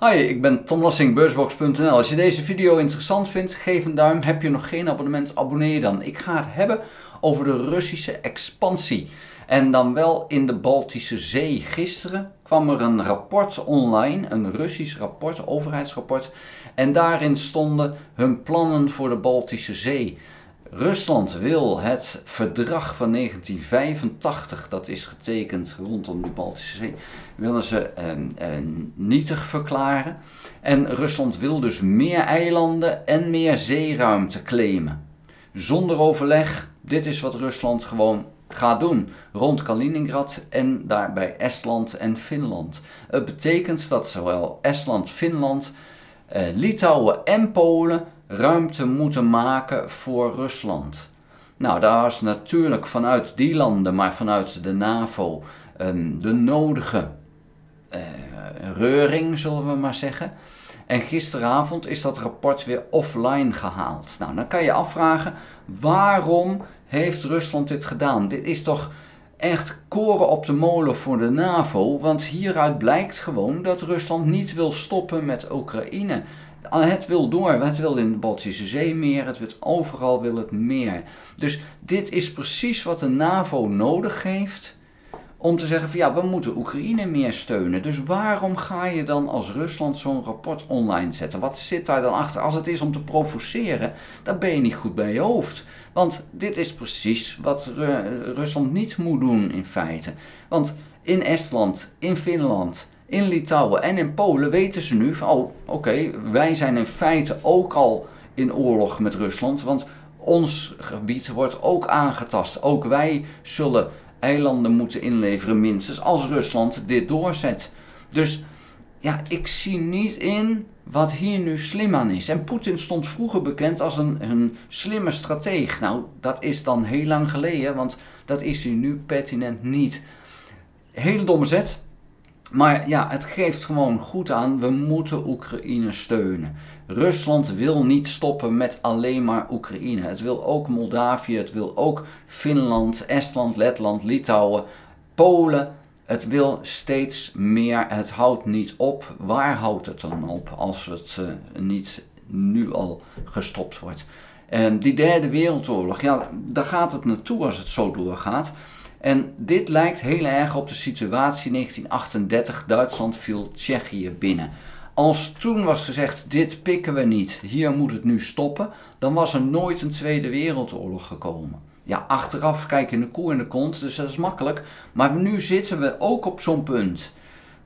Hi, ik ben Tom Lassing, beursbox.nl. Als je deze video interessant vindt, geef een duim. Heb je nog geen abonnement, abonneer je dan. Ik ga het hebben over de Russische expansie. En dan wel in de Baltische Zee. Gisteren kwam er een rapport online, een Russisch rapport, overheidsrapport. En daarin stonden hun plannen voor de Baltische Zee. Rusland wil het verdrag van 1985, dat is getekend rondom de Baltische Zee, willen ze eh, eh, nietig verklaren. En Rusland wil dus meer eilanden en meer zeeruimte claimen. Zonder overleg, dit is wat Rusland gewoon gaat doen rond Kaliningrad en daarbij Estland en Finland. Het betekent dat zowel Estland, Finland, eh, Litouwen en Polen ruimte moeten maken voor Rusland. Nou, daar is natuurlijk vanuit die landen, maar vanuit de NAVO, um, de nodige uh, reuring, zullen we maar zeggen. En gisteravond is dat rapport weer offline gehaald. Nou, dan kan je afvragen, waarom heeft Rusland dit gedaan? Dit is toch echt koren op de molen voor de NAVO, want hieruit blijkt gewoon dat Rusland niet wil stoppen met Oekraïne. Het wil door, het wil in de Baltische Zee meer, het wil overal wil het meer. Dus dit is precies wat de NAVO nodig heeft om te zeggen van ja, we moeten Oekraïne meer steunen. Dus waarom ga je dan als Rusland zo'n rapport online zetten? Wat zit daar dan achter? Als het is om te provoceren, dan ben je niet goed bij je hoofd. Want dit is precies wat Rusland niet moet doen in feite. Want in Estland, in Finland, in Litouwen en in Polen weten ze nu van, oh oké, wij zijn in feite ook al in oorlog met Rusland, want ons gebied wordt ook aangetast. Ook wij zullen eilanden moeten inleveren, minstens als Rusland dit doorzet. Dus ja, ik zie niet in wat hier nu slim aan is. En Poetin stond vroeger bekend als een, een slimme strateeg. Nou, dat is dan heel lang geleden, want dat is hij nu pertinent niet. Hele domme zet. Maar ja, het geeft gewoon goed aan, we moeten Oekraïne steunen. Rusland wil niet stoppen met alleen maar Oekraïne. Het wil ook Moldavië, het wil ook Finland, Estland, Letland, Litouwen, Polen. Het wil steeds meer, het houdt niet op. Waar houdt het dan op als het uh, niet nu al gestopt wordt? En die derde wereldoorlog, ja, daar gaat het naartoe als het zo doorgaat. En dit lijkt heel erg op de situatie 1938. Duitsland viel Tsjechië binnen. Als toen was gezegd: dit pikken we niet, hier moet het nu stoppen, dan was er nooit een Tweede Wereldoorlog gekomen. Ja, achteraf kijken de koe in de kont, dus dat is makkelijk. Maar nu zitten we ook op zo'n punt.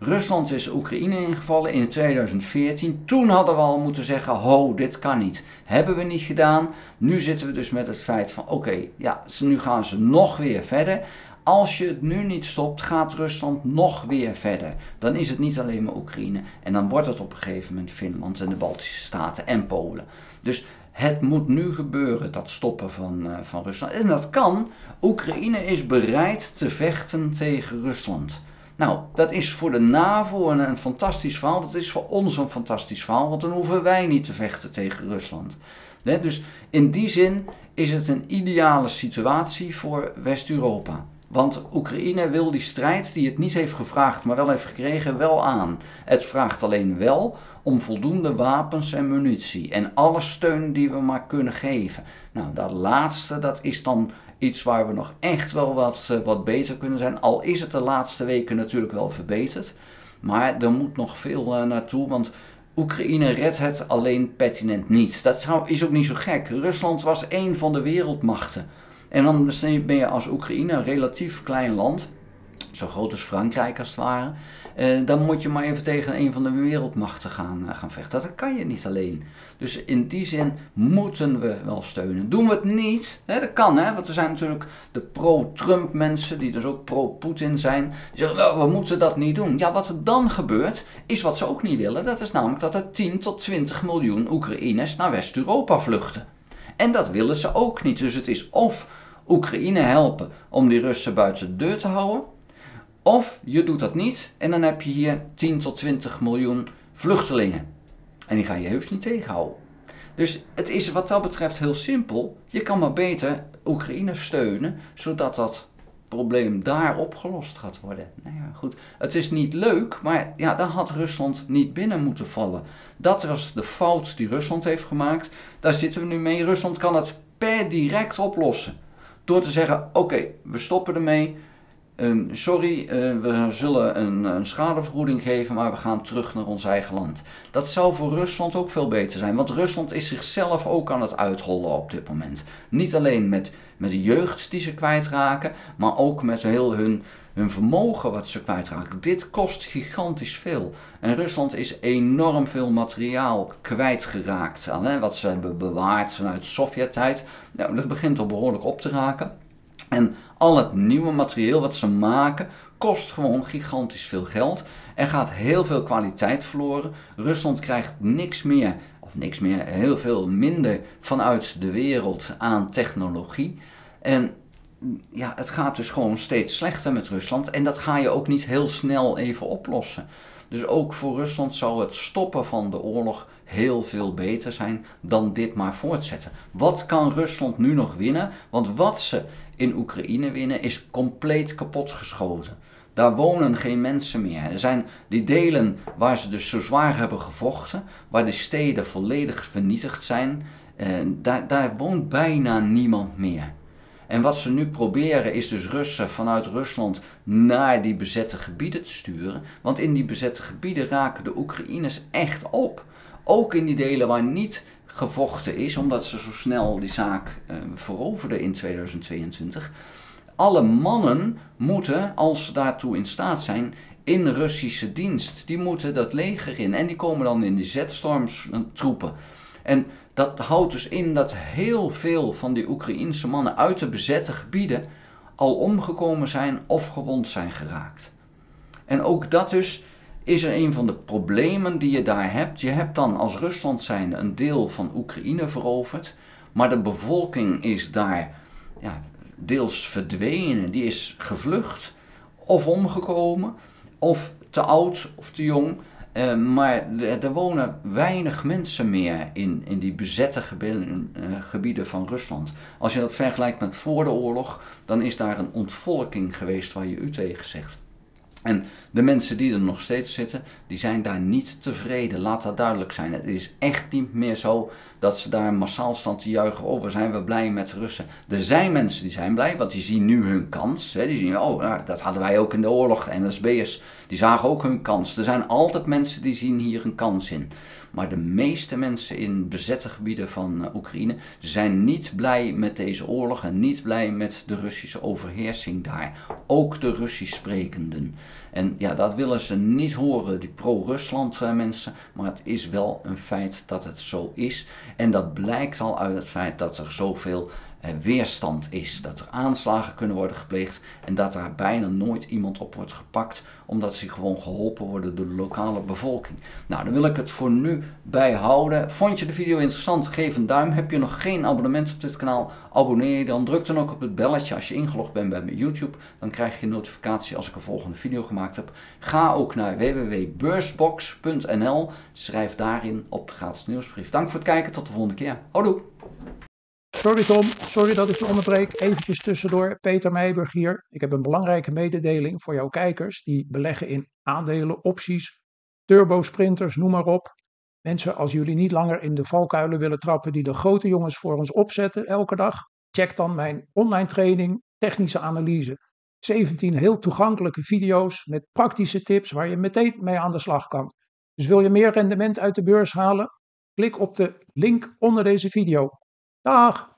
Rusland is Oekraïne ingevallen in 2014. Toen hadden we al moeten zeggen: ho, dit kan niet. Hebben we niet gedaan. Nu zitten we dus met het feit van: oké, ja, nu gaan ze nog weer verder. Als je het nu niet stopt, gaat Rusland nog weer verder. Dan is het niet alleen maar Oekraïne. En dan wordt het op een gegeven moment Finland en de Baltische Staten en Polen. Dus het moet nu gebeuren, dat stoppen van, uh, van Rusland. En dat kan. Oekraïne is bereid te vechten tegen Rusland. Nou, dat is voor de NAVO een, fantastisch verhaal. Dat is voor ons een fantastisch verhaal, want dan hoeven wij niet te vechten tegen Rusland. dus in die zin is het een ideale situatie voor West-Europa. Want Oekraïne wil die strijd, die het niet heeft gevraagd, maar wel heeft gekregen, wel aan. Het vraagt alleen wel om voldoende wapens en munitie en alle steun die we maar kunnen geven. Nou, dat laatste, dat is dan iets waar we nog echt wel wat, eh, wat beter kunnen zijn. Al is het de laatste weken natuurlijk wel verbeterd. Maar er moet nog veel uh, naartoe, want Oekraïne redt het alleen pertinent niet. Dat is ook niet zo gek. Rusland was een van de wereldmachten. En dan ben je als Oekraïne een relatief klein land, zo groot als Frankrijk als het ware. Eh, dan moet je maar even tegen een van de wereldmachten gaan, eh, gaan vechten. Dat kan je niet alleen. Dus in die zin moeten we wel steunen. Doen we het niet, hè, dat kan hè, want er zijn natuurlijk de pro-Trump mensen, die dus ook pro-Poetin zijn. Die zeggen, we moeten dat niet doen. Ja, wat er dan gebeurt, is wat ze ook niet willen. Dat is namelijk dat er 10 tot 20 miljoen Oekraïners naar West-Europa vluchten. En dat willen ze ook niet. Dus het is of Oekraïne helpen om die Russen buiten de deur te houden. Of je doet dat niet en dan heb je hier 10 tot 20 miljoen vluchtelingen. En die ga je heus niet tegenhouden. Dus het is wat dat betreft heel simpel. Je kan maar beter Oekraïne steunen, zodat dat probleem daar opgelost gaat worden. Nou ja, goed. Het is niet leuk, maar ja, daar had Rusland niet binnen moeten vallen. Dat was de fout die Rusland heeft gemaakt. Daar zitten we nu mee. Rusland kan het per direct oplossen. Door te zeggen: oké, we stoppen ermee. Ehm, sorry, uh, we zullen een, een, schadevergoeding geven, maar we gaan terug naar ons eigen land. Dat zou voor Rusland ook veel beter zijn, want Rusland is zichzelf ook aan het uithollen op dit moment. Niet alleen met, met de jeugd die ze kwijtraken, maar ook met heel hun, hun vermogen wat ze kwijtraken. Dit kost gigantisch veel. En Rusland is enorm veel materiaal kwijtgeraakt aan hè, wat ze hebben bewaard vanuit Sovjet-tijd. Nou, dat begint al behoorlijk op te raken. En al het nieuwe materieel wat ze maken kost gewoon gigantisch veel geld. Er gaat heel veel kwaliteit verloren. Rusland krijgt niks meer, of niks meer, heel veel minder vanuit de wereld aan technologie. En ja, het gaat dus gewoon steeds slechter met Rusland. En dat ga je ook niet heel snel even oplossen. Dus ook voor Rusland zou het stoppen van de oorlog heel veel beter zijn dan dit maar voortzetten. Wat kan Rusland nu nog winnen? Want wat ze in Oekraïne winnen is compleet kapotgeschoten. Daar wonen geen mensen meer. Er zijn die delen waar ze dus zo zwaar hebben gevochten, waar de steden volledig vernietigd zijn, daar, daar woont bijna niemand meer. En wat ze nu proberen is dus Russen vanuit Rusland naar die bezette gebieden te sturen. Want in die bezette gebieden raken de Oekraïners echt op. Ook in die delen waar niet gevochten is, omdat ze zo snel die zaak uh, veroverden in 2022. Alle mannen moeten, als ze daartoe in staat zijn, in Russische dienst. Die moeten dat leger in en die komen dan in die zetstormstroepen. En dat houdt dus in dat heel veel van die Oekraïense mannen uit de bezette gebieden al omgekomen zijn of gewond zijn geraakt. En ook dat dus is er een van de problemen die je daar hebt. Je hebt dan als Rusland zijnde een deel van Oekraïne veroverd, maar de bevolking is daar ja, deels verdwenen, die is gevlucht of omgekomen of te oud of te jong. Uh, maar er wonen weinig mensen meer in, in die bezette gebieden, uh, gebieden van Rusland. Als je dat vergelijkt met voor de oorlog, dan is daar een ontvolking geweest waar je u tegen zegt. En de mensen die er nog steeds zitten, die zijn daar niet tevreden. Laat dat duidelijk zijn. Het is echt niet meer zo dat ze daar massaal staan te juichen. Oh, we zijn we blij met de Russen. Er zijn mensen die zijn blij, want die zien nu hun kans. Die zien, oh, nou, dat hadden wij ook in de oorlog. NSB'ers, die zagen ook hun kans. Er zijn altijd mensen die zien hier een kans in. Maar de meeste mensen in bezette gebieden van uh, Oekraïne zijn niet blij met deze oorlog en niet blij met de Russische overheersing daar. Ook de Russisch sprekenden. En ja, dat willen ze niet horen, die pro-Rusland uh, mensen. Maar het is wel een feit dat het zo is. En dat blijkt al uit het feit dat er zoveel weerstand is. Dat er aanslagen kunnen worden gepleegd en dat daar bijna nooit iemand op wordt gepakt, omdat ze gewoon geholpen worden door de lokale bevolking. Nou, dan wil ik het voor nu bij houden. Vond je de video interessant? Geef een duim. Heb je nog geen abonnement op dit kanaal? Abonneer je dan. Druk dan ook op het belletje als je ingelogd bent bij mijn YouTube. Dan krijg je notificatie als ik een volgende video gemaakt heb. Ga ook naar www.beursbox.nl. Schrijf daarin op de gratis nieuwsbrief. Dank voor het kijken. Tot de volgende keer. Houdoe! Sorry Tom, sorry dat ik je onderbreek. Eventjes tussendoor. Peter Meijburg hier. Ik heb een belangrijke mededeling voor jouw kijkers die beleggen in aandelen, opties, turbosprinters, noem maar op. Mensen, als jullie niet langer in de valkuilen willen trappen die de grote jongens voor ons opzetten elke dag, check dan mijn online training Technische Analyse. 17 heel toegankelijke video's met praktische tips waar je meteen mee aan de slag kan. Dus wil je meer rendement uit de beurs halen? Klik op de link onder deze video. Dag!